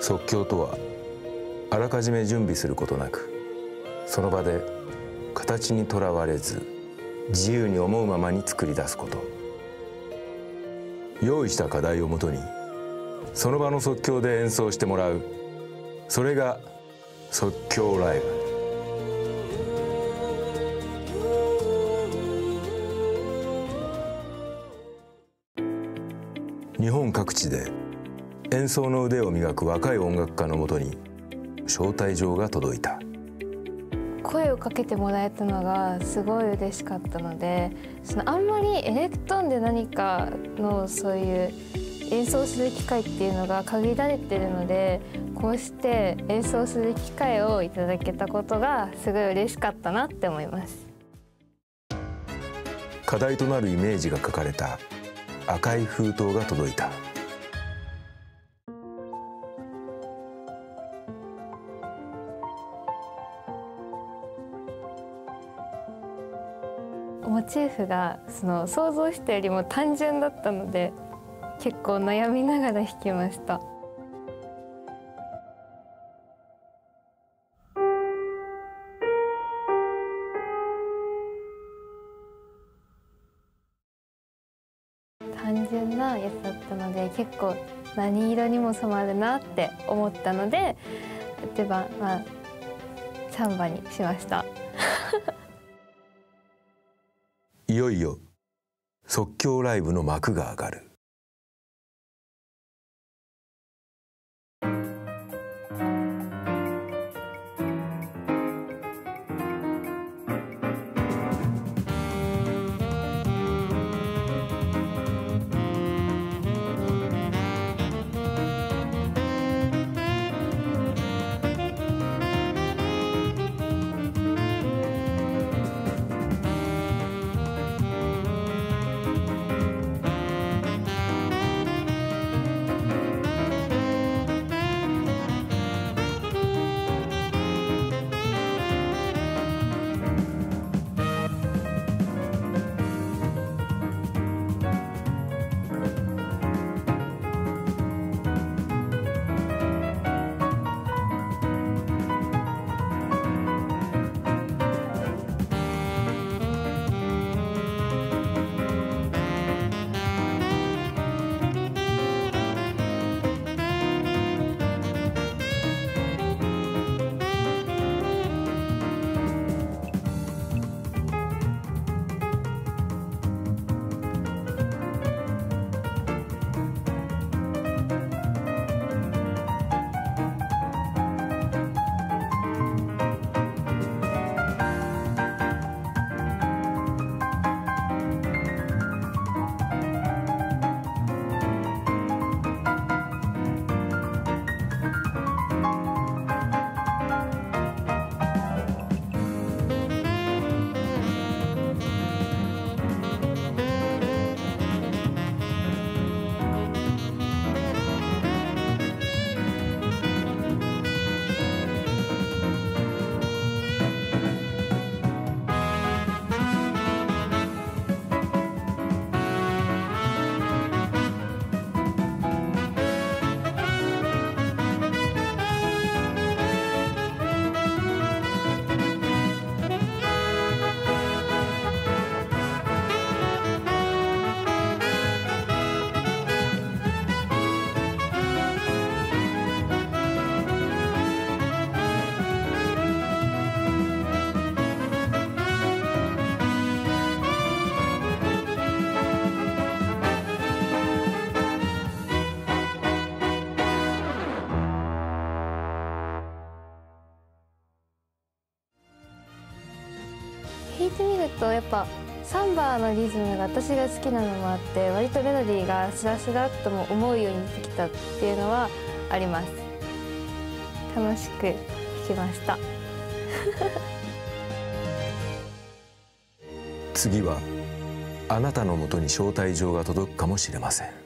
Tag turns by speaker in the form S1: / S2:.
S1: 即興とはあらかじめ準備することなくその場で形にとらわれず自由に思うままに作り出すこと。用意した課題をもとにその場の即興で演奏してもらう。それが即興ライブ。日本各地で演奏の腕を磨く若い音楽家のもとに招待状が届いた。
S2: 声をかけてもらえたのがすごい嬉しかったのでそのあんまりエレクトーンで何かのそういう演奏する機会っていうのが限られてるのでこうして演奏する機会をいただけたことがすごい嬉しかったなって思います。
S1: 課題となるイメージが書かれた赤い封筒が届いた
S2: モチーフがその想像したよりも単純だったので結構悩みながら弾きました。単純なやつだったので結構何色にも染まるなって思ったので例えばまあ3番にしました
S1: いよ即興ライブの幕が上がる。
S2: 弾いてみるとやっぱサンバのリズムが私が好きなのもあって割とメロディーがスラスラっとも思うようにできたっていうのはあります。楽しく弾きました。
S1: 次はあなたのもとに招待状が届くかもしれません。